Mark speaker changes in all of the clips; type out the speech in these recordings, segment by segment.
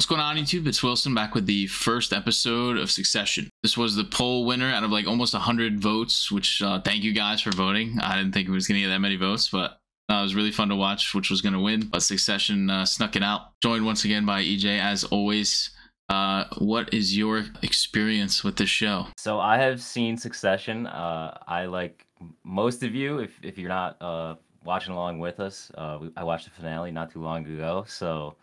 Speaker 1: What's going on YouTube? It's Wilson back with the first episode of Succession. This was the poll winner out of like almost 100 votes, which uh, thank you guys for voting. I didn't think it was going to get that many votes, but uh, it was really fun to watch which was going to win. But Succession uh, snuck it out. Joined once again by EJ as always. Uh, what is your experience with this show?
Speaker 2: So I have seen Succession. Uh, I like most of you. If if you're not uh, watching along with us, uh, we, I watched the finale not too long ago. So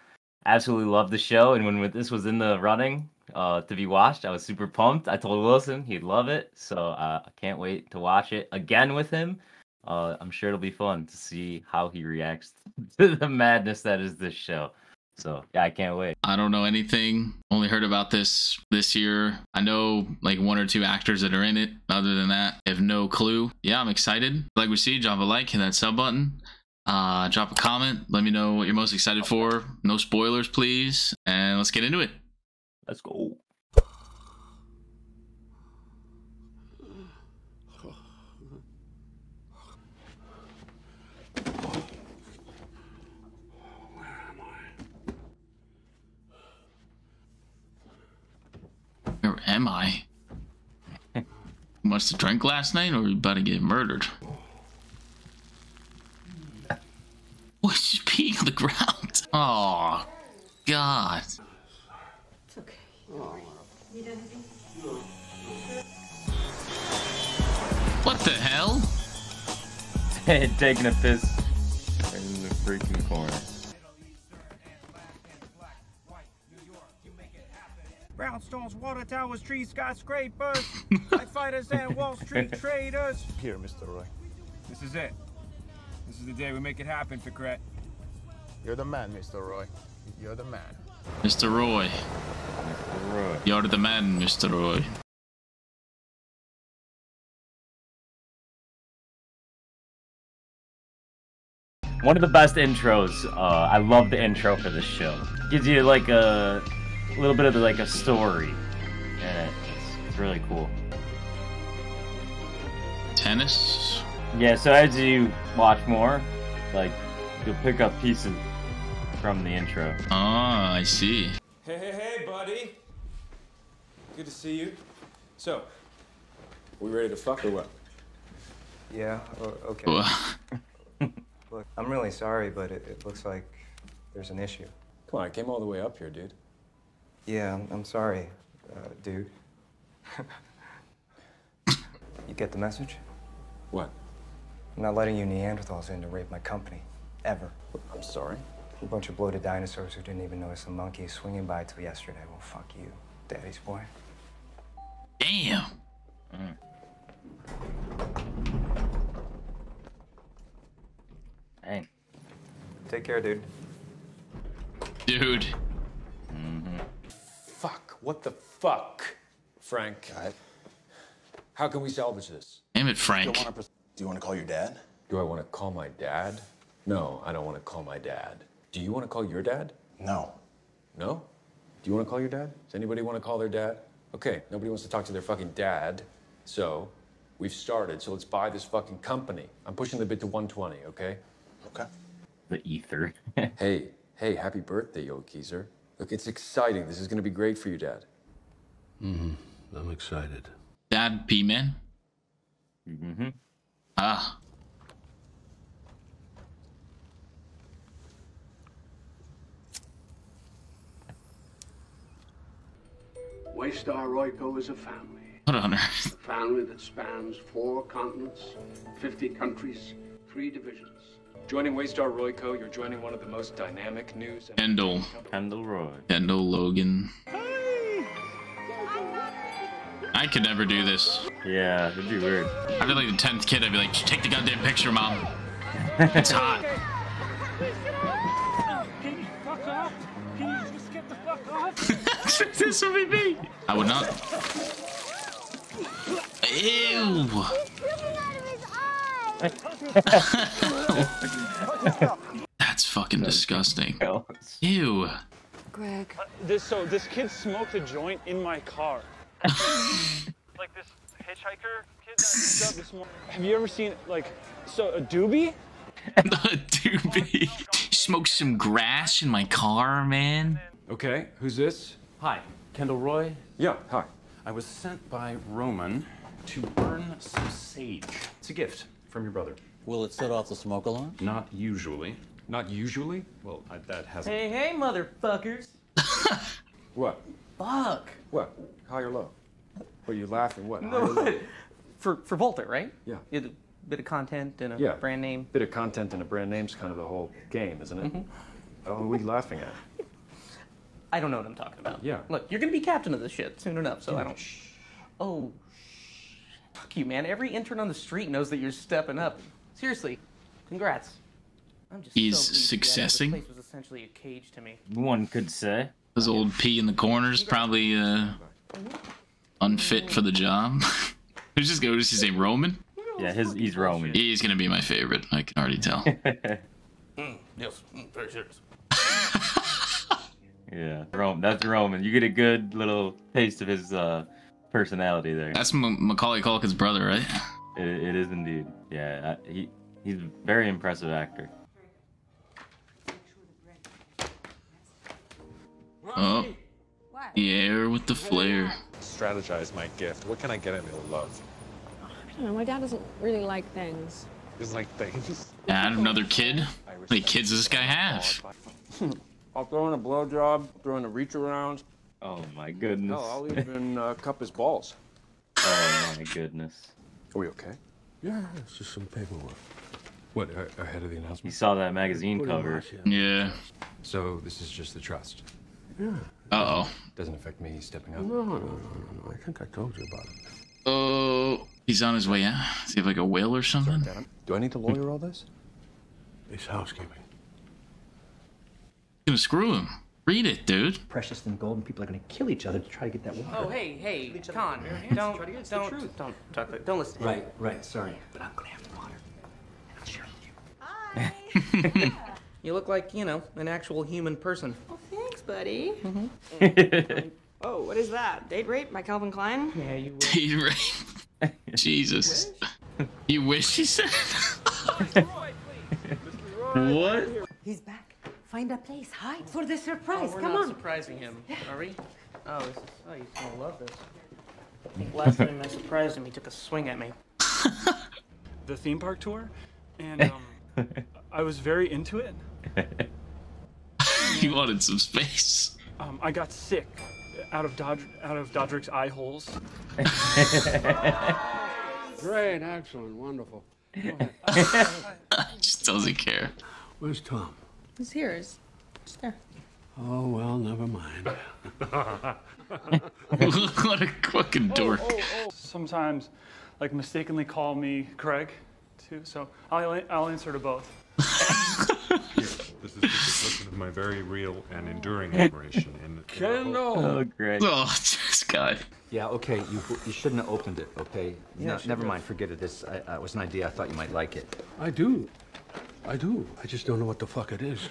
Speaker 2: absolutely love the show. And when this was in the running uh, to be watched, I was super pumped. I told Wilson he'd love it, so uh, I can't wait to watch it again with him. Uh, I'm sure it'll be fun to see how he reacts to the madness that is this show. So yeah, I can't wait.
Speaker 1: I don't know anything. Only heard about this this year. I know like one or two actors that are in it. Other than that, I have no clue. Yeah, I'm excited. Like we see, drop a like, hit that sub button. Uh, drop a comment. Let me know what you're most excited for. No spoilers, please. And let's get into it.
Speaker 2: Let's go.
Speaker 1: Where am I? Must have drank last night or you about to get murdered? What's on the ground? Oh, God.
Speaker 3: It's okay. You done anything?
Speaker 1: What the hell?
Speaker 2: Hey, Taking a piss in the freaking corner.
Speaker 4: Brownstones, water towers, trees, skyscrapers, night fighters, and Wall Street traders.
Speaker 5: Here, Mr. Roy.
Speaker 4: This is it. This is the day we make it happen, Fikret.
Speaker 5: You're the man, Mr. Roy. You're the man.
Speaker 1: Mr. Roy. Roy. You're the man, Mr. Roy.
Speaker 2: One of the best intros. Uh, I love the intro for this show. Gives you like a little bit of like a story, and it's, it's really cool.
Speaker 1: Tennis?
Speaker 2: Yeah. So as you watch more, like you'll pick up pieces from the intro.
Speaker 1: Ah, I see.
Speaker 6: Hey, hey, hey, buddy. Good to see you. So, we ready to fuck or what?
Speaker 7: Yeah, okay.
Speaker 1: Well,
Speaker 7: Look, I'm really sorry, but it, it looks like there's an issue.
Speaker 6: Come on, I came all the way up here, dude.
Speaker 7: Yeah, I'm, I'm sorry, uh, dude. you get the message?
Speaker 6: What?
Speaker 7: I'm not letting you Neanderthals in to rape my company. Ever.
Speaker 6: I'm sorry.
Speaker 7: A bunch of bloated dinosaurs who didn't even notice a monkey swinging by till yesterday. Well, fuck you, daddy's boy.
Speaker 1: damn. Mm.
Speaker 2: Dang.
Speaker 7: Take care, dude.
Speaker 1: Dude. Mm-hmm.
Speaker 6: Fuck. What the fuck? Frank. How can we salvage this?
Speaker 1: Damn it, Frank.
Speaker 8: Do you want to call your dad?
Speaker 6: Do I want to call my dad? No, I don't want to call my dad. Do you want to call your dad?
Speaker 8: No.
Speaker 6: No? Do you want to call your dad? Does anybody want to call their dad? Okay, nobody wants to talk to their fucking dad. So, we've started, so let's buy this fucking company. I'm pushing the bid to 120, okay?
Speaker 8: Okay.
Speaker 2: The ether.
Speaker 6: Hey, hey, happy birthday, yo, Keezer. Look, it's exciting. This is gonna be great for you, Dad. Mm-hmm.
Speaker 9: I'm excited.
Speaker 1: Dad P Man?
Speaker 2: mm-hmm.
Speaker 1: Ah.
Speaker 10: Waystar Royco is a family.
Speaker 1: What on earth?
Speaker 10: A family that spans four continents, 50 countries, three divisions.
Speaker 6: Joining Waystar Royco, you're joining one of the most dynamic news and
Speaker 1: Kendall.
Speaker 2: Kendall Roy.
Speaker 1: Kendall Logan. I could never do this.
Speaker 2: Yeah, it'd be weird.
Speaker 1: I'd be like the 10th kid. I'd be like, take the goddamn picture, mom. It's hot.
Speaker 4: Can you fuck off? Can you just get the fuck off?
Speaker 1: this would be me. I would not. Ew. That's fucking disgusting. Ew.
Speaker 3: Greg.
Speaker 4: Uh, this so this kid smoked a joint in my car. like this hitchhiker kid that I picked up this morning. Have you ever seen like so a doobie?
Speaker 1: the doobie. Smoked some grass in my car, man.
Speaker 6: Okay, who's this?
Speaker 11: Hi, Kendall Roy.
Speaker 6: Yeah, hi.
Speaker 11: I was sent by Roman to burn some sage. It's a gift from your brother.
Speaker 12: Will it set off the smoke alarm?
Speaker 11: Not usually.
Speaker 6: Not usually?
Speaker 11: Well, I, that hasn't.
Speaker 13: Hey, hey, motherfuckers.
Speaker 6: What?
Speaker 13: Fuck.
Speaker 6: What? High or low? What, are you laughing? What? high or
Speaker 13: No,
Speaker 6: low?
Speaker 13: for for Vaulter, right?
Speaker 6: Yeah.
Speaker 13: You had a bit of content and a
Speaker 6: Yeah.
Speaker 13: brand name.
Speaker 6: Bit of content and a brand name's kind of the whole game, isn't it? Mm-hmm. Oh, who are you laughing at?
Speaker 13: I don't know what I'm talking about.
Speaker 6: Yeah.
Speaker 13: Look, you're gonna be captain of this shit soon enough, so I don't. Oh, fuck you, man. Every intern on the street knows that you're stepping up. Seriously, congrats. I'm just
Speaker 1: He's
Speaker 13: so pleased to be out of this place was essentially a cage to me.
Speaker 2: One could say.
Speaker 1: His old pee in the corners probably uh, mm-hmm. unfit for the job. Who's just go to say Roman?
Speaker 2: Yeah, his he's Roman.
Speaker 1: He's gonna be my favorite. I can already tell.
Speaker 11: Mm, yes, mm, very serious.
Speaker 2: Yeah, Rome. That's Roman. You get a good little taste of his uh, personality there.
Speaker 1: That's M- Macaulay Culkin's brother, right?
Speaker 2: It, it is indeed. Yeah, I- he he's a very impressive actor.
Speaker 1: Oh, the air with the flare.
Speaker 14: Strategize my gift. What can I get him he'll love?
Speaker 15: I don't know. My dad doesn't really like things.
Speaker 14: Just like things.
Speaker 1: Add another kid. How many kids does this guy have?
Speaker 6: I'll throw in a blowjob, throw in a reach around.
Speaker 2: Oh my goodness.
Speaker 6: No, I'll even uh, cup his balls.
Speaker 2: Oh my goodness.
Speaker 6: Are we okay?
Speaker 9: Yeah, it's just some paperwork.
Speaker 6: What, ahead of the announcement?
Speaker 2: You saw that magazine cover.
Speaker 9: yeah.
Speaker 1: Yeah.
Speaker 6: So this is just the trust.
Speaker 9: Yeah.
Speaker 1: Uh oh.
Speaker 6: Doesn't affect me stepping up.
Speaker 9: No, no, no, no, no. I think I told you about it.
Speaker 1: Oh, he's on his way out. Does he have like a whale or something?
Speaker 6: Do I need to lawyer all this?
Speaker 9: It's housekeeping.
Speaker 1: Gonna screw him. Read it, dude.
Speaker 16: Precious than gold, and people are going to kill each other to try to get that water.
Speaker 13: Oh, hey, hey, Con, don't, don't, don't, don't talk like, don't listen.
Speaker 16: Right, right, sorry. But I'm going to have the water. And I'll share it with you. Hi.
Speaker 13: You look like, you know, an actual human person.
Speaker 15: Oh, thanks, buddy.
Speaker 13: Mm-hmm.
Speaker 15: Oh, what is that? Date rape by Calvin Klein?
Speaker 13: Yeah, you will.
Speaker 1: Date rape. Jesus. You wish he said. what?
Speaker 3: He's back. Find a place. Hide for the surprise.
Speaker 13: Oh,
Speaker 3: surprise.
Speaker 13: we're
Speaker 3: Come
Speaker 13: not
Speaker 3: on.
Speaker 13: surprising him, are we? Oh, this is, oh, he's gonna love this. I think last time I surprised him, he took a swing at me.
Speaker 4: The theme park tour, and um, I was very into it.
Speaker 1: He wanted some space.
Speaker 4: Um, I got sick out of Dodge out of Dodrick's eye holes.
Speaker 17: Great, excellent, wonderful.
Speaker 1: Just doesn't care.
Speaker 9: Where's Tom?
Speaker 15: It's yours. Just there.
Speaker 9: Oh, well, never mind.
Speaker 1: what a fucking oh, dork. Oh, oh.
Speaker 4: Sometimes, like mistakenly call me Craig, too. So I'll I'll answer to both.
Speaker 14: This is just a token of my very real and enduring admiration. And
Speaker 17: Kendall!
Speaker 2: Oh, great.
Speaker 1: Oh, this guy.
Speaker 16: Yeah, okay, you, you shouldn't have opened it, okay?
Speaker 17: Yeah,
Speaker 16: No, never
Speaker 17: did.
Speaker 16: mind, forget it. This I, uh, I, was an idea. I thought you might like it.
Speaker 9: I do. I do. I just don't know what the fuck it is.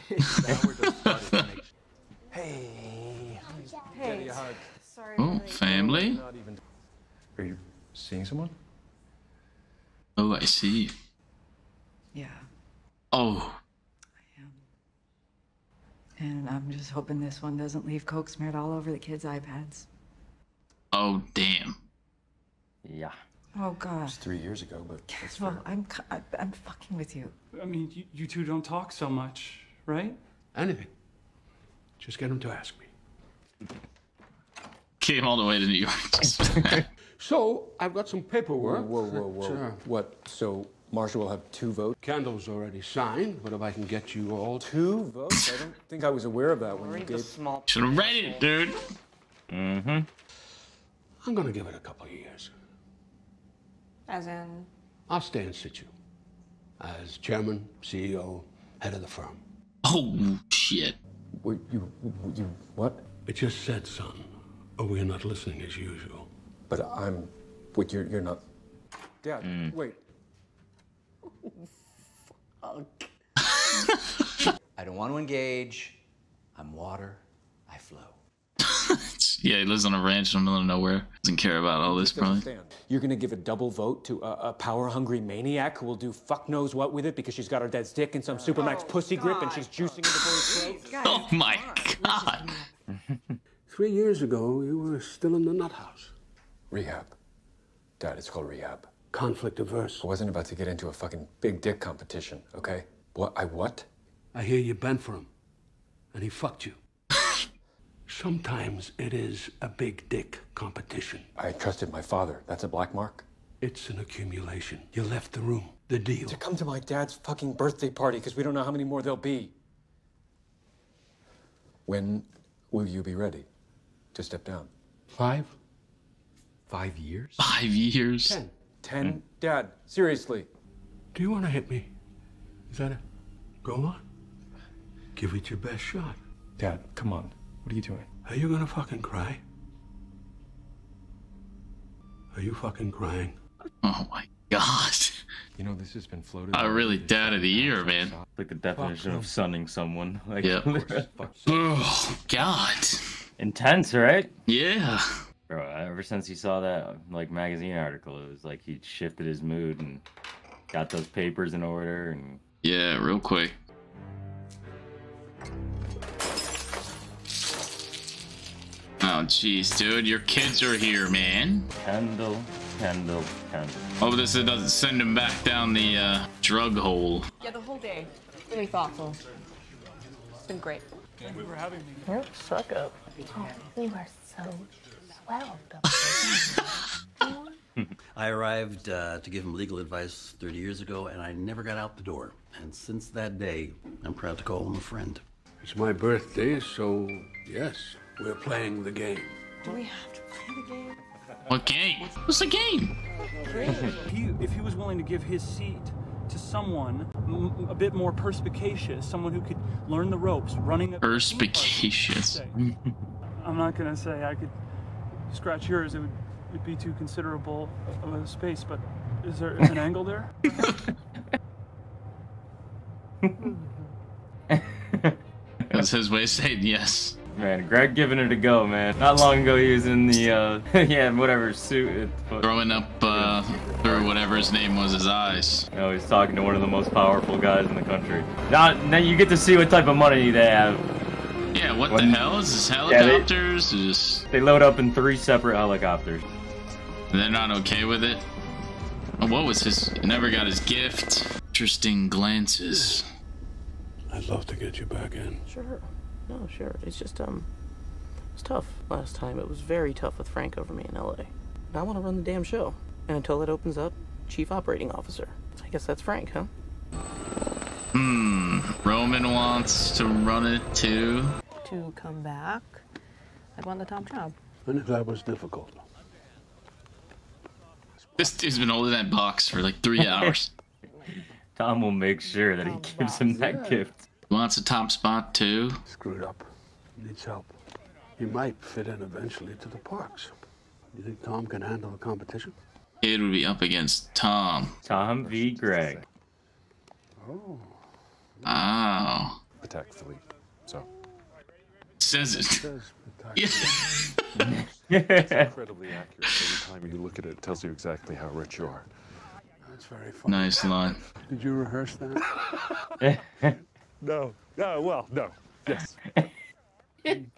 Speaker 6: Hey.
Speaker 15: Hey. Sorry.
Speaker 1: Oh, family.
Speaker 6: Are you seeing someone?
Speaker 1: Oh, I see.
Speaker 3: Yeah.
Speaker 1: Oh, I am.
Speaker 3: And I'm just hoping this one doesn't leave Coke smeared all over the kids' iPads.
Speaker 1: oh, damn.
Speaker 2: Yeah.
Speaker 3: Oh, God.
Speaker 6: It's three years ago, but that's
Speaker 3: Well. I'm, I- I'm fucking with you.
Speaker 4: I mean, you, you two don't talk so much, right?
Speaker 9: Anything. Just get him to ask me.
Speaker 1: Came all the way to New York.
Speaker 17: So, I've got some paperwork.
Speaker 6: Whoa, whoa, whoa.
Speaker 17: Sure.
Speaker 6: What? So Marcia will have two votes?
Speaker 17: Kendall's already signed, but if I can get you all
Speaker 6: Two votes? I don't think I was aware of that when you
Speaker 13: Read the
Speaker 6: gave.
Speaker 13: small.
Speaker 1: Should have read it, dude.
Speaker 2: Mm-hmm.
Speaker 17: I'm gonna give it a couple of years.
Speaker 15: As in.
Speaker 17: I'll stay in situ as chairman, CEO, head of the firm.
Speaker 1: Oh, shit.
Speaker 6: Wait, you, you, what?
Speaker 9: It just said, son. Oh, we're not listening as usual.
Speaker 6: But I'm. Wait, you're, you're not. Dad, hmm. wait. Oh, fuck.
Speaker 16: I don't want to engage. I'm water. I flow.
Speaker 1: Yeah, he lives on a ranch in the middle of nowhere. Doesn't care about all this,
Speaker 6: Just
Speaker 1: probably.
Speaker 6: understand. You're gonna give a double vote to a, a power-hungry maniac who will do fuck knows what with it because she's got her dad's dick in some Supermax pussy grip and she's juicing it before he's throat?
Speaker 1: Oh my god.
Speaker 17: Three years ago, you were still in the nut house.
Speaker 6: Rehab. Dad, it's called rehab.
Speaker 17: Conflict averse.
Speaker 6: I wasn't about to get into a fucking big dick competition, okay? What? I what?
Speaker 17: I hear you bent for him, and he fucked you. Sometimes it is a big dick competition.
Speaker 6: I trusted my father. That's a black mark?
Speaker 17: It's an accumulation. You left the room. The deal.
Speaker 6: To come to my dad's fucking birthday party because we don't know how many more there'll be. When will you be ready to step down?
Speaker 17: Five?
Speaker 6: Five years?
Speaker 1: Five years.
Speaker 17: Ten.
Speaker 6: Ten? Hmm. Dad, seriously.
Speaker 17: Do you want to hit me? Is that it? Go on. Give it your best shot.
Speaker 6: Dad, come on. What are you doing?
Speaker 17: Are you gonna fucking cry? Are you fucking crying?
Speaker 1: Oh my god.
Speaker 6: You know, this has been floated.
Speaker 1: I really dad of the year, man.
Speaker 2: Like the definition of sunning someone. Like,
Speaker 1: Yeah. Oh god.
Speaker 2: Intense, right?
Speaker 1: Yeah.
Speaker 2: Bro, uh, ever since he saw that like magazine article, it was like he shifted his mood and got those papers in order and
Speaker 1: Yeah, real quick. Oh jeez, dude, your kids are here, man.
Speaker 2: Kendall, Kendall, Kendall.
Speaker 1: Hope this doesn't send him back down the uh, drug hole.
Speaker 15: Yeah, the whole day. Really thoughtful. It's been great.
Speaker 4: Thank you for having me.
Speaker 15: You suck up. Oh, you are so swell.
Speaker 12: I arrived uh, to give him legal advice 30 years ago, and I never got out the door. And since that day, I'm proud to call him a friend.
Speaker 17: It's my birthday, so yes, we're playing the game.
Speaker 15: Do we have to play the game?
Speaker 1: What game? What's the game?
Speaker 4: If he, if he was willing to give his seat to someone m- a bit more perspicacious, someone who could learn the ropes, running a
Speaker 1: Perspicacious.
Speaker 4: I'm not gonna say I could scratch yours. It would it'd be too considerable of a space. But is there an angle there?
Speaker 1: That's his way of saying yes.
Speaker 2: Man, Greg giving it a go, man. Not long ago he was in the uh yeah, whatever suit. But
Speaker 1: Throwing up uh, through whatever his name was his eyes.
Speaker 2: you know, he's talking to one of the most powerful guys in the country. Now, now you get to see what type of money they have.
Speaker 1: Yeah, what
Speaker 2: When-
Speaker 1: the hell? Is this
Speaker 2: Yeah, they-
Speaker 1: helicopters? Just
Speaker 2: They load up in three separate helicopters.
Speaker 1: they're not okay with it. Oh, what was his? Never got his gift. Interesting glances.
Speaker 17: I'd love to get you back in.
Speaker 13: Sure. No, sure. It's just um, it's tough. Last time it was very tough with Frank over me in L.A. And I want to run the damn show. And until it opens up, chief operating officer. I guess that's Frank, huh?
Speaker 1: Hmm. Roman wants to run it too.
Speaker 15: To come back, I'd want the top job.
Speaker 17: And if that was difficult.
Speaker 1: This dude's been holding that box for like three hours.
Speaker 2: Tom will make sure that he gives him that gift.
Speaker 1: Wants a top spot too.
Speaker 17: Screwed up. Needs help. He might fit in eventually to the parks. You think Tom can handle the competition?
Speaker 1: It would be up against Tom.
Speaker 2: Tom v. Greg.
Speaker 17: Oh.
Speaker 1: Oh.
Speaker 6: Patek Philippe. So.
Speaker 1: Says it.
Speaker 14: It's incredibly accurate. Every time you look at it, it tells you exactly how rich you are.
Speaker 17: That's very funny.
Speaker 1: Nice line.
Speaker 17: Did you rehearse that?
Speaker 14: No. No, well, no. Yes.
Speaker 17: okay.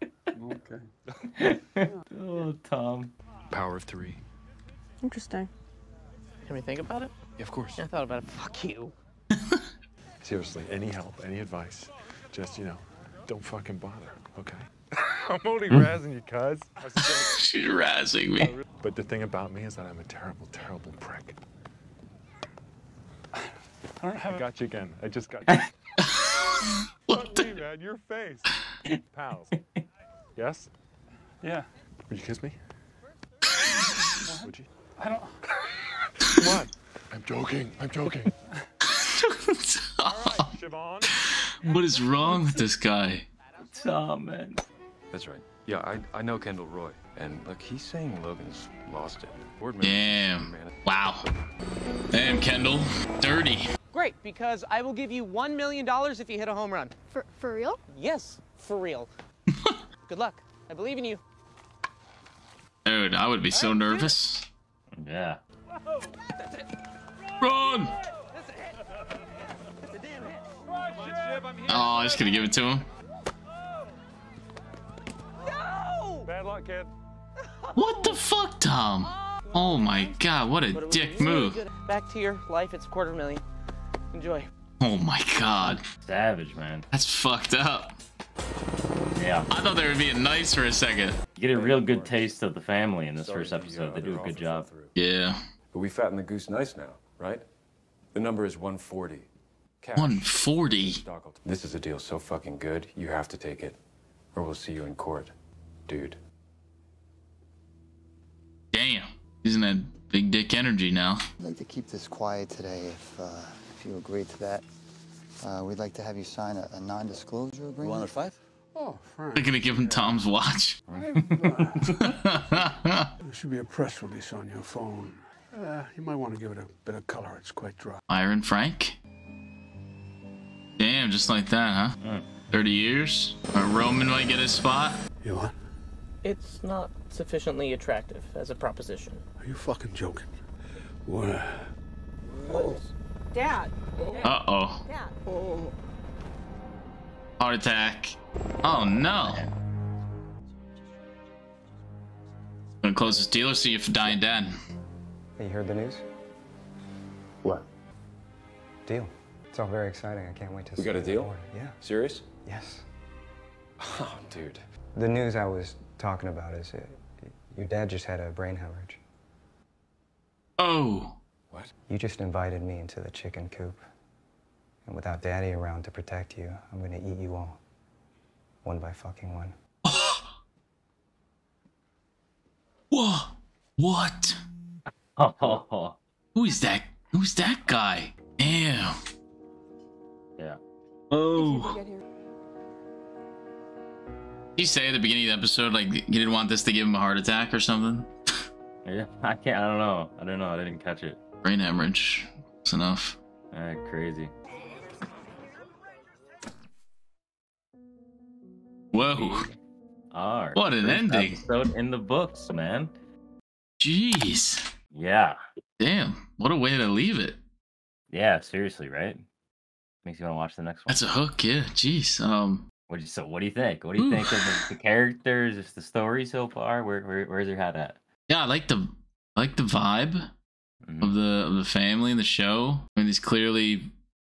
Speaker 2: oh, Tom.
Speaker 6: Power of three.
Speaker 15: Interesting.
Speaker 13: Can we think about it?
Speaker 6: Yeah, of course.
Speaker 13: I thought about it. Fuck you.
Speaker 14: Seriously, any help, any advice, just, you know, don't fucking bother, okay? I'm only razzing you, cuz.
Speaker 1: She's razzing me.
Speaker 14: But the thing about me is that I'm a terrible, terrible prick.
Speaker 4: I don't have a
Speaker 14: Got you again. I just got you. what the? man, your face. Pals. Yes?
Speaker 4: yeah.
Speaker 14: Would you kiss me? Would you?
Speaker 4: I don't.
Speaker 14: What? I'm joking. I'm joking. Siobhan.
Speaker 1: What is wrong with this guy?
Speaker 2: Tom, man.
Speaker 6: That's right. Yeah, I, I know Kendall Roy. And look, he's saying Logan's lost it. Board
Speaker 1: Damn. Wow. Damn, Kendall. Dirty.
Speaker 13: Great, because I will give you $1 million if you hit a home run.
Speaker 15: For, for real?
Speaker 13: Yes, for real. Good luck. I believe in you.
Speaker 1: Dude, I would be so nervous.
Speaker 2: Yeah.
Speaker 1: Run! Oh, I'm just gonna give it to him.
Speaker 4: Bad luck, kid.
Speaker 1: What the fuck, Tom? Oh my god, what a dick move.
Speaker 13: Back to your life. It's a quarter million. Enjoy.
Speaker 1: Oh my god.
Speaker 2: Savage, man.
Speaker 1: That's fucked up.
Speaker 2: Yeah.
Speaker 1: I thought they were being nice for a second.
Speaker 2: You get a real good taste of the family in this first episode. They do a good job.
Speaker 1: Yeah.
Speaker 6: But we fatten the goose nice now, right? The number is 140. Cash.
Speaker 1: 140.
Speaker 6: This is a deal so fucking good, you have to take it, or we'll see you in court, dude.
Speaker 1: Damn. Using that big dick energy now.
Speaker 18: I'd like to keep this quiet today if, uh, if you agree to that. Uh, we'd like to have you sign a, a non-disclosure agreement.
Speaker 12: One at five?
Speaker 17: Oh, Frank.
Speaker 1: They're gonna give him Tom's watch.
Speaker 17: There should be a press release on your phone. Uh, you might want to give it a bit of color. It's quite dry.
Speaker 1: Iron Frank? Damn, just like that, huh? 30 years? Or Roman might get his spot?
Speaker 17: You what?
Speaker 13: It's not sufficiently attractive as a proposition.
Speaker 17: Are you fucking joking? What?
Speaker 3: Dad.
Speaker 1: Uh oh.
Speaker 3: Dad.
Speaker 1: Heart attack. Oh no. Gonna close this deal or see if dying dead.
Speaker 7: Hey, you heard the news?
Speaker 6: What?
Speaker 7: Deal. It's all very exciting. I can't wait to
Speaker 6: We
Speaker 7: see
Speaker 6: got a deal?
Speaker 7: reported. Yeah.
Speaker 6: Serious?
Speaker 7: Yes.
Speaker 6: Oh, dude.
Speaker 7: The news I was talking about is uh, your dad just had a brain hemorrhage.
Speaker 1: Oh.
Speaker 6: What?
Speaker 7: You just invited me into the chicken coop. And without daddy around to protect you, I'm gonna eat you all. One by fucking one.
Speaker 1: Whoa. What?
Speaker 2: Oh.
Speaker 1: Who is that? Who's that guy? Damn.
Speaker 2: Yeah.
Speaker 1: Oh. Did he say at the beginning of the episode, like, you didn't want this to give him a heart attack or something?
Speaker 2: Yeah, I can't. I don't know. I don't know. I didn't catch it.
Speaker 1: Brain hemorrhage. That's enough.
Speaker 2: Alright, crazy.
Speaker 1: Whoa. What an ending.
Speaker 2: Episode in the books, man.
Speaker 1: Jeez.
Speaker 2: Yeah.
Speaker 1: Damn. What a way to leave it.
Speaker 2: Yeah. Seriously, right? Makes you want to watch the next one.
Speaker 1: That's a hook, yeah. Jeez. Um.
Speaker 2: What do you, so? What do you think? What do you think of the, the characters? Just the story so far? Where, where where's your hat at?
Speaker 1: Yeah, I like the I like the vibe of the of the family and the show. I mean, it's clearly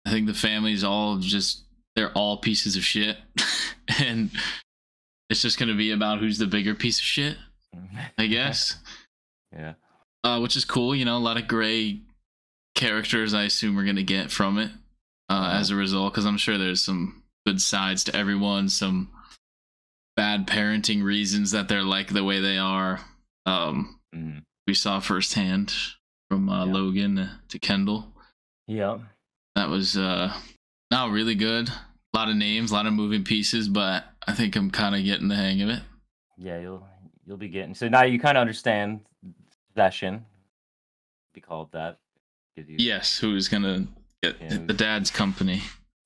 Speaker 1: I think the family's all just they're all pieces of shit, and it's just gonna be about who's the bigger piece of shit, I guess.
Speaker 2: Yeah.
Speaker 1: Uh, which is cool. You know, a lot of gray characters. I assume we're gonna get from it uh, as a result, because I'm sure there's some good sides to everyone. Some bad parenting reasons that they're like the way they are. Um,
Speaker 2: Mhm.
Speaker 1: we saw firsthand from uh, Logan to Kendall.
Speaker 2: Yeah.
Speaker 1: That was uh, now really good. A lot of names, a lot of moving pieces, but I think I'm kind of getting the hang of it.
Speaker 2: Yeah, you'll you'll be getting. So now you kind of understand possession. Be called that. You.
Speaker 1: Yes, who's gonna get
Speaker 2: Yeah.
Speaker 1: the dad's company?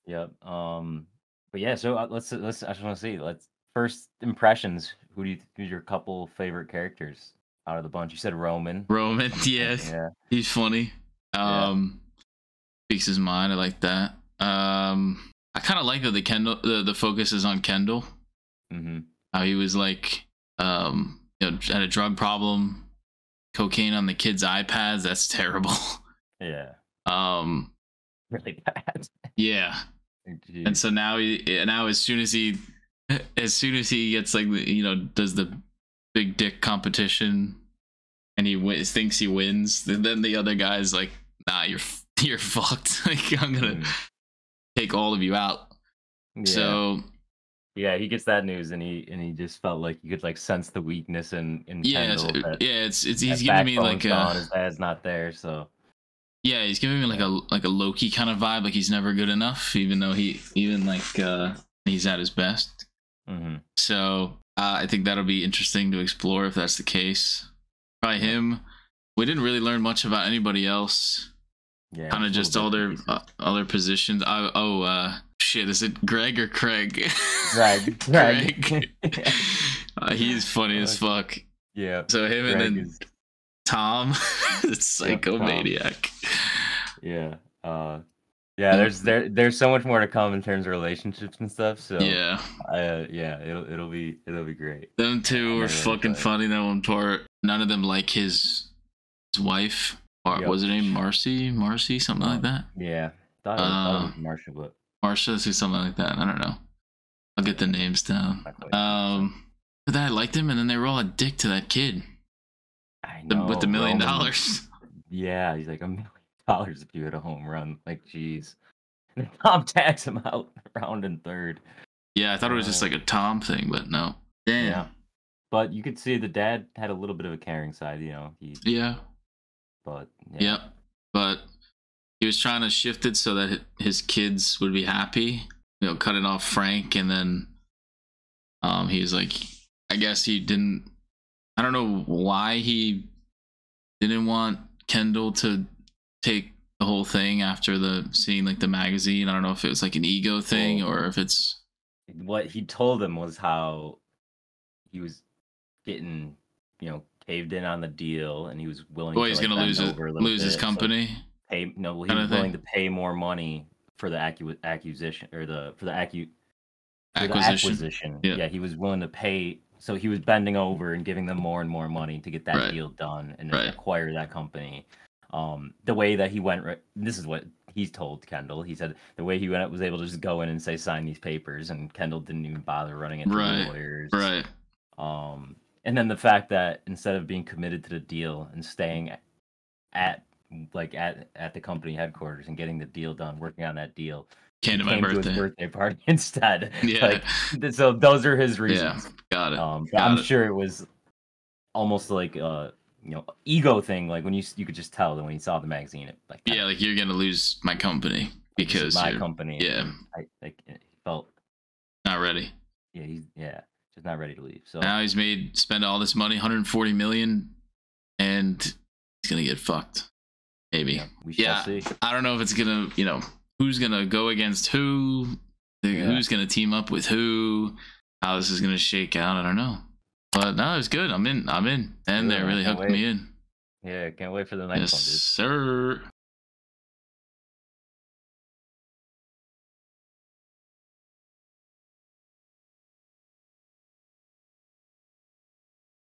Speaker 2: Yep. Um. But yeah, so uh, let's let's. I just want to see. Let's first impressions. Who do you who's your couple favorite characters out of the bunch? You said Roman.
Speaker 1: Roman, yes,
Speaker 2: Yeah.
Speaker 1: he's funny. Um, speaks his mind. I like that. Um, I kind of like that the Kendall the, the focus is on Kendall.
Speaker 2: Mm-hmm.
Speaker 1: How he was like, um, you know, had a drug problem, cocaine on the kids' iPads. That's terrible.
Speaker 2: Yeah.
Speaker 1: Um,
Speaker 2: Really bad.
Speaker 1: yeah. And so now he now as soon as he as soon as he gets like you know does the big dick competition and he wins, thinks he wins then the other guy's like nah you're you're fucked like I'm gonna take all of you out
Speaker 2: Yeah.
Speaker 1: so
Speaker 2: Yeah, he gets that news, and he and he just felt like you could like sense the weakness in in
Speaker 1: Yeah,
Speaker 2: Kendall.
Speaker 1: it's-
Speaker 2: that-
Speaker 1: yeah, it's- it's- he's giving me, like, a-
Speaker 2: his dad's not there, so
Speaker 1: yeah he's giving me like a like a Loki kind of vibe like he's never good enough even though he even like uh he's at his best
Speaker 2: Mhm.
Speaker 1: so uh, I think that'll be interesting to explore if that's the case by him we didn't really learn much about anybody else
Speaker 2: yeah,
Speaker 1: kind of just all their uh, other positions. I, oh, uh, shit, is it Greg or Craig?
Speaker 2: Greg.
Speaker 1: Greg. uh, he's funny as fuck.
Speaker 2: Yeah.
Speaker 1: So him and then
Speaker 2: is-
Speaker 1: Tom, the psychomaniac.
Speaker 2: Yeah. Uh, Yeah, there's there there's so much more to come in terms of relationships and stuff. So
Speaker 1: Yeah.
Speaker 2: uh, yeah, it'll it'll be it'll be great.
Speaker 1: Them two were fucking funny. That one part. None of them like his his wife. Or
Speaker 2: Yep.
Speaker 1: was her name Marcy? Marcy, something like that.
Speaker 2: Yeah, thought it was, thought it was
Speaker 1: Um,
Speaker 2: but
Speaker 1: Marsha, something like that. I don't know. I'll get the names down. Um, but then I liked him, and then they were all a dick to that kid. I The- with the million
Speaker 2: Roman-
Speaker 1: dollars.
Speaker 2: Yeah, he's like a million dollars if you hit a home run. Like, jeez. And Tom tags him out round in third.
Speaker 1: Yeah, I thought it was just like a Tom thing, but no. Damn.
Speaker 2: Yeah. But you could see the dad had a little bit of a caring side, you know. He,
Speaker 1: Yeah.
Speaker 2: but yeah.
Speaker 1: Yep. But he was trying to shift it so that his kids would be happy. You know, cutting off Frank, and then um, he was like, I guess he didn't. I don't know why he didn't want Kendall to take the whole thing after the seeing like the magazine. I don't know if it was like an ego thing or if it's
Speaker 2: what he told him was how he was getting, you know, caved in on the deal, and he was willing.
Speaker 1: Well,
Speaker 2: to,
Speaker 1: he's
Speaker 2: like,
Speaker 1: gonna lose his-
Speaker 2: over a little
Speaker 1: lose his
Speaker 2: bit, so
Speaker 1: company?
Speaker 2: Pay no, he was willing
Speaker 1: thing.
Speaker 2: to pay more money for the accu- accusation or the for the accu- for the
Speaker 1: Acquisition.
Speaker 2: acquisition.
Speaker 1: Yeah.
Speaker 2: Yeah, he was willing to pay. So he was bending over and giving them more and more money to get that
Speaker 1: Right.
Speaker 2: deal done and
Speaker 1: Right.
Speaker 2: acquire that company. Um, the way that he went, this is what he's told Kendall. He said the way he went was able to just go in and say sign these papers, and Kendall didn't even bother running it through
Speaker 1: Right,
Speaker 2: the lawyers.
Speaker 1: right.
Speaker 2: Um, and then the fact that instead of being committed to the deal and staying at like at at the company headquarters and getting the deal done, working on that deal,
Speaker 1: Came
Speaker 2: he
Speaker 1: to my
Speaker 2: came to
Speaker 1: birthday.
Speaker 2: his birthday party instead.
Speaker 1: Yeah.
Speaker 2: Like, so those are his reasons. Yeah.
Speaker 1: got it.
Speaker 2: Um,
Speaker 1: Got
Speaker 2: I'm
Speaker 1: it.
Speaker 2: sure it was almost like uh you know ego thing. Like when you you could just tell that when he saw the magazine, it like
Speaker 1: yeah, like you're gonna lose my company because
Speaker 2: my company.
Speaker 1: Yeah,
Speaker 2: I like he felt
Speaker 1: not ready.
Speaker 2: yeah he's yeah just not ready to leave. So
Speaker 1: Now he's made spend all this money, 140 million, and he's gonna get fucked. Maybe.
Speaker 2: we shall
Speaker 1: yeah.
Speaker 2: see.
Speaker 1: I don't know if it's gonna, you know, who's gonna go against who, the- who's gonna team up with who, how this is gonna shake out. I don't know. But no, it's good. I'm in. I'm in. And they really hooked me in.
Speaker 2: Yeah, can't wait for the next
Speaker 1: Yes,
Speaker 2: one, dude.
Speaker 1: sir.